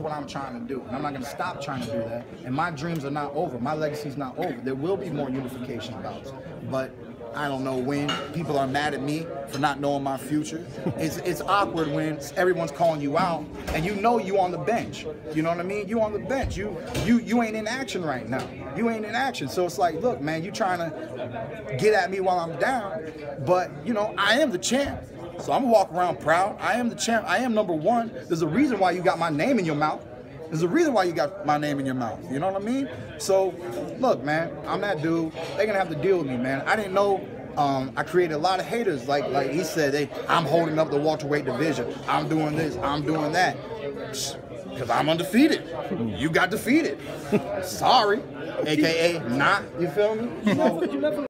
what I'm trying to do. And I'm not going to stop trying to do that. And my dreams are not over. My legacy's not over. There will be more unification bouts. But I don't know when people are mad at me for not knowing my future. It's it's awkward when everyone's calling you out and you know you on the bench. You know what I mean? You on the bench. You you you ain't in action right now. You ain't in action. So it's like, look, man, you trying to get at me while I'm down, but you know I am the champ. So I'm gonna walk around proud. I am the champ. I am number one. There's a reason why you got my name in your mouth. There's a reason why you got my name in your mouth. You know what I mean? So, look, man, I'm that dude. They're gonna have to deal with me, man. I didn't know. Um, I created a lot of haters. Like, like he said, they, I'm holding up the welterweight division. I'm doing this. I'm doing that. Because I'm undefeated. You got defeated. Sorry. AKA not. You feel me? So,